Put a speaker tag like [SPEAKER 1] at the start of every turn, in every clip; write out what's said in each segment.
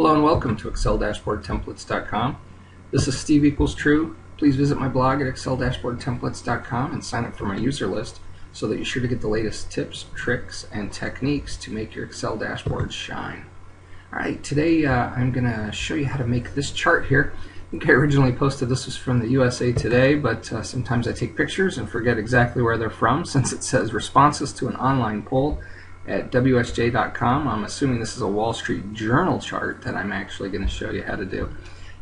[SPEAKER 1] Hello and welcome to ExcelDashboardTemplates.com. This is Steve equals true. Please visit my blog at ExcelDashboardTemplates.com and sign up for my user list so that you're sure to get the latest tips, tricks, and techniques to make your Excel dashboards shine. Alright, today uh, I'm going to show you how to make this chart here. I think I originally posted this was from the USA Today, but uh, sometimes I take pictures and forget exactly where they're from since it says responses to an online poll at WSJ.com. I'm assuming this is a Wall Street Journal chart that I'm actually going to show you how to do.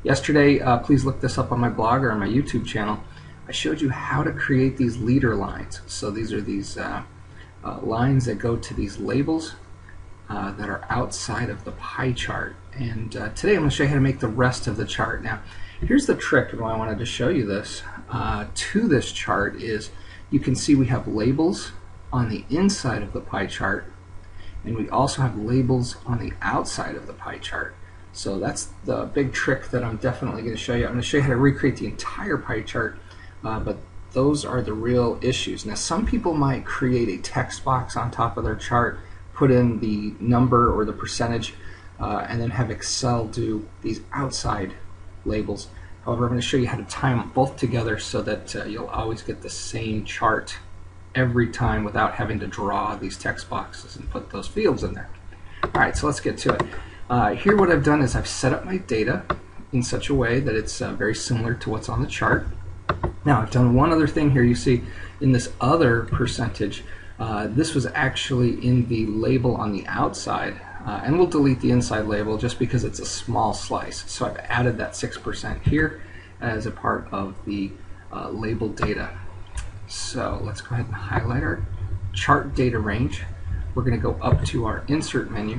[SPEAKER 1] Yesterday, uh, please look this up on my blog or on my YouTube channel. I showed you how to create these leader lines. So these are these uh, uh, lines that go to these labels uh, that are outside of the pie chart. And uh, today I'm going to show you how to make the rest of the chart. Now, here's the trick why I wanted to show you this uh, to this chart is you can see we have labels on the inside of the pie chart and we also have labels on the outside of the pie chart. So that's the big trick that I'm definitely going to show you. I'm going to show you how to recreate the entire pie chart, uh, but those are the real issues. Now some people might create a text box on top of their chart put in the number or the percentage, uh, and then have Excel do these outside labels. However, I'm going to show you how to tie them both together so that uh, you'll always get the same chart every time without having to draw these text boxes and put those fields in there. Alright, so let's get to it. Uh, here what I've done is I've set up my data in such a way that it's uh, very similar to what's on the chart. Now I've done one other thing here. You see in this other percentage, uh, this was actually in the label on the outside, uh, and we'll delete the inside label just because it's a small slice. So I've added that 6% here as a part of the uh, label data. So let's go ahead and highlight our chart data range. We're going to go up to our insert menu.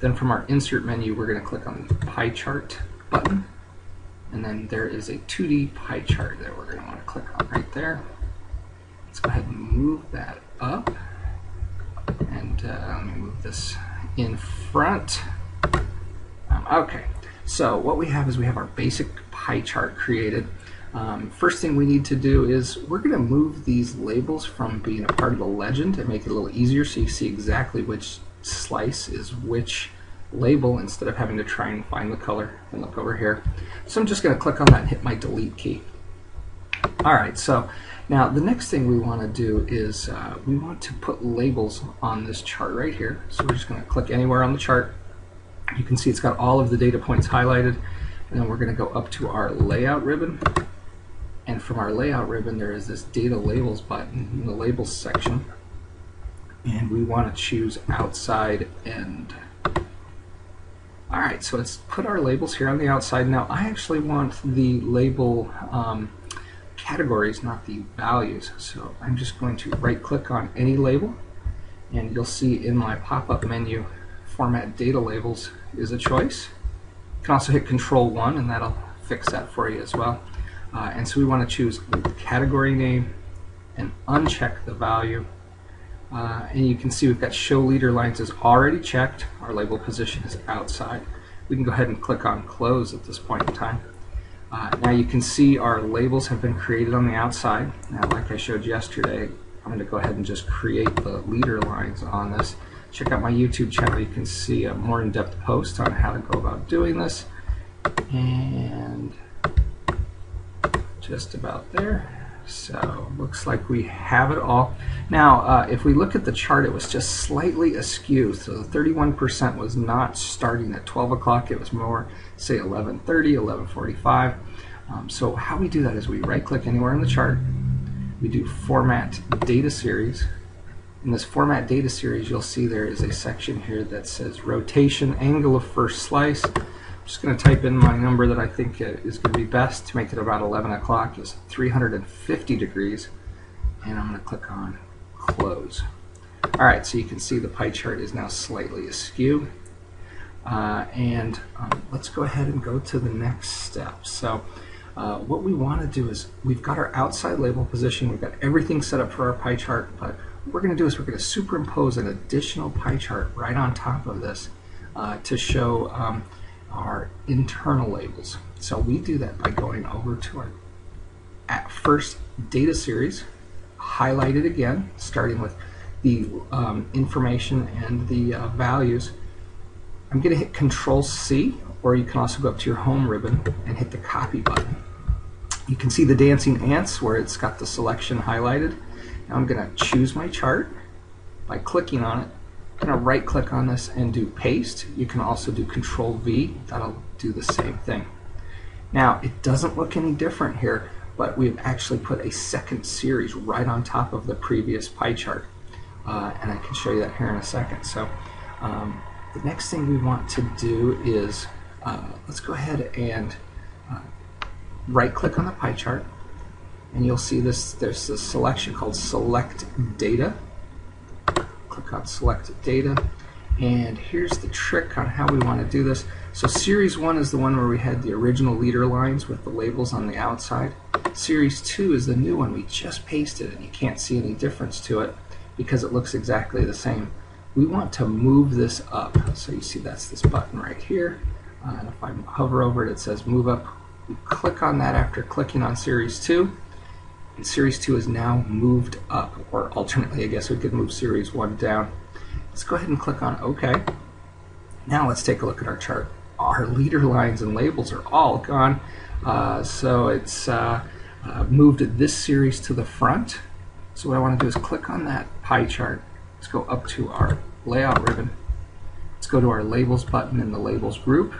[SPEAKER 1] Then from our insert menu, we're going to click on the pie chart button. And then there is a 2D pie chart that we're going to want to click on right there. Let's go ahead and move that up. And uh, let me move this in front. Um, okay, so what we have is we have our basic pie chart created. Um, first thing we need to do is we're going to move these labels from being a part of the legend and make it a little easier so you see exactly which slice is which label instead of having to try and find the color and look over here. So I'm just going to click on that and hit my delete key. Alright, so now the next thing we want to do is uh, we want to put labels on this chart right here. So we're just going to click anywhere on the chart. You can see it's got all of the data points highlighted. And then we're going to go up to our layout ribbon. And from our layout ribbon there is this data labels button in the labels section. And we want to choose outside end. Alright, so let's put our labels here on the outside. Now I actually want the label um, categories, not the values. So I'm just going to right click on any label and you'll see in my pop-up menu format data labels is a choice. You can also hit control 1 and that'll fix that for you as well. Uh, and so we want to choose category name and uncheck the value. Uh, and you can see we've got show leader lines is already checked. Our label position is outside. We can go ahead and click on close at this point in time. Uh, now you can see our labels have been created on the outside. Now like I showed yesterday, I'm going to go ahead and just create the leader lines on this. Check out my YouTube channel. You can see a more in-depth post on how to go about doing this. And just about there. So looks like we have it all. Now, uh, if we look at the chart, it was just slightly askew. So the 31% was not starting at 12 o'clock. It was more, say, 11.30, 11.45. Um, so how we do that is we right-click anywhere in the chart. We do Format Data Series. In this Format Data Series, you'll see there is a section here that says Rotation Angle of First Slice just going to type in my number that I think is going to be best to make it about 11 o'clock is 350 degrees and I'm going to click on close. Alright, so you can see the pie chart is now slightly askew. Uh, and um, let's go ahead and go to the next step. So uh, what we want to do is we've got our outside label position, we've got everything set up for our pie chart, but what we're going to do is we're going to superimpose an additional pie chart right on top of this uh, to show um, our internal labels. So we do that by going over to our at first data series, highlight it again, starting with the um, information and the uh, values. I'm going to hit Control C, or you can also go up to your home ribbon and hit the copy button. You can see the dancing ants where it's got the selection highlighted. Now I'm going to choose my chart by clicking on it. I'm going to right click on this and do paste. You can also do Control V. That'll do the same thing. Now it doesn't look any different here, but we've actually put a second series right on top of the previous pie chart. Uh, and I can show you that here in a second. So um, the next thing we want to do is uh, let's go ahead and uh, right click on the pie chart and you'll see this there's a selection called select data click on select data. And here's the trick on how we want to do this. So series 1 is the one where we had the original leader lines with the labels on the outside. Series 2 is the new one. We just pasted and you can't see any difference to it because it looks exactly the same. We want to move this up. So you see that's this button right here. Uh, and if I hover over it it says move up. We click on that after clicking on Series 2, and Series 2 is now moved up, or alternately, I guess we could move Series 1 down. Let's go ahead and click on OK. Now let's take a look at our chart. Our leader lines and labels are all gone, uh, so it's uh, uh, moved this series to the front. So what I want to do is click on that pie chart. Let's go up to our layout ribbon. Let's go to our labels button in the labels group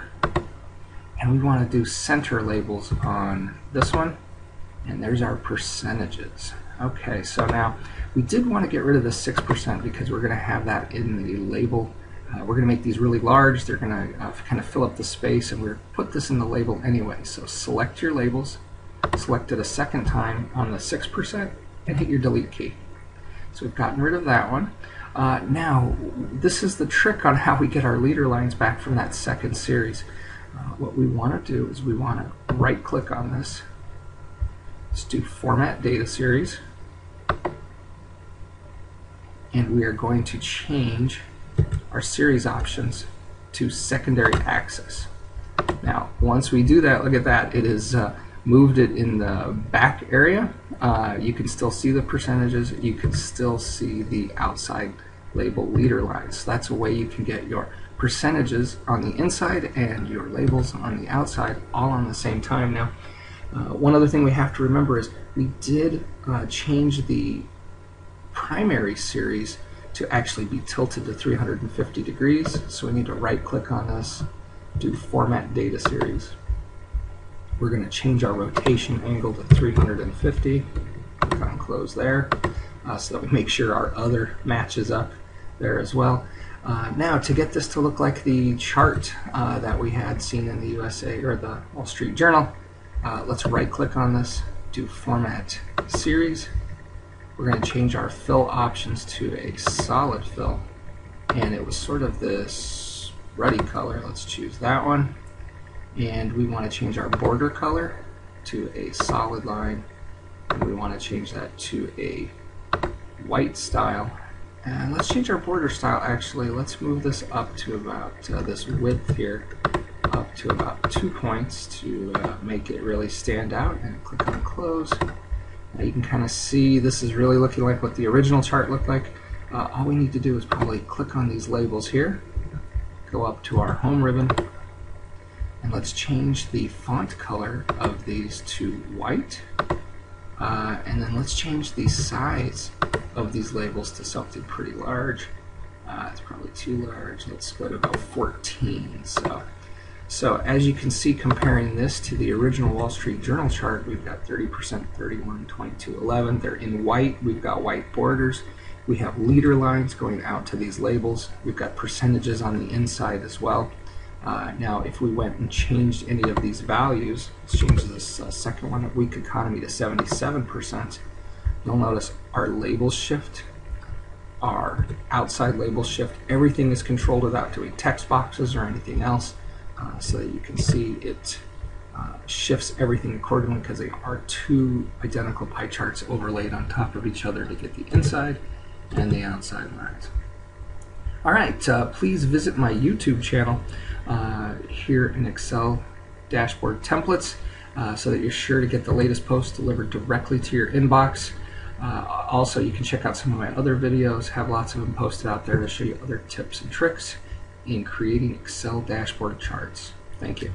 [SPEAKER 1] and we want to do center labels on this one and there's our percentages. Okay so now we did want to get rid of the 6% because we're going to have that in the label. Uh, we're going to make these really large. They're going to uh, kind of fill up the space and we're going to put this in the label anyway. So select your labels select it a second time on the 6% and hit your delete key. So we've gotten rid of that one. Uh, now this is the trick on how we get our leader lines back from that second series. Uh, what we want to do is we want to right click on this. Let's do Format Data Series. And we are going to change our series options to secondary axis. Now, once we do that, look at that, it is uh, moved it in the back area. Uh, you can still see the percentages. You can still see the outside label leader lines. That's a way you can get your percentages on the inside and your labels on the outside all on the same time. Now, uh, one other thing we have to remember is we did uh, change the primary series to actually be tilted to 350 degrees. So we need to right click on this, do Format Data Series. We're going to change our rotation angle to 350. Click on Close there uh, so that we make sure our other matches up there as well. Uh, now, to get this to look like the chart uh, that we had seen in the USA or the Wall Street Journal, uh, let's right click on this, do Format Series. We're going to change our fill options to a solid fill. And it was sort of this ruddy color. Let's choose that one. And we want to change our border color to a solid line. And we want to change that to a white style and let's change our border style actually. Let's move this up to about uh, this width here, up to about two points to uh, make it really stand out. And click on close. Now you can kind of see this is really looking like what the original chart looked like. Uh, all we need to do is probably click on these labels here, go up to our home ribbon, and let's change the font color of these to white. Uh, and then let's change the size of these labels to something pretty large. Uh, it's probably too large. Let's go to about 14. So, so as you can see, comparing this to the original Wall Street Journal chart, we've got 30%, 31, 22, 11. They're in white. We've got white borders. We have leader lines going out to these labels. We've got percentages on the inside as well. Uh, now, if we went and changed any of these values, let's change this uh, second one, weak economy to 77%, you'll notice our labels shift, our outside labels shift, everything is controlled without doing text boxes or anything else, uh, so you can see it uh, shifts everything accordingly because they are two identical pie charts overlaid on top of each other to get the inside and the outside lines. All right, uh, please visit my YouTube channel uh, here in Excel dashboard templates uh, so that you're sure to get the latest posts delivered directly to your inbox. Uh, also, you can check out some of my other videos, have lots of them posted out there to show you other tips and tricks in creating Excel dashboard charts. Thank you.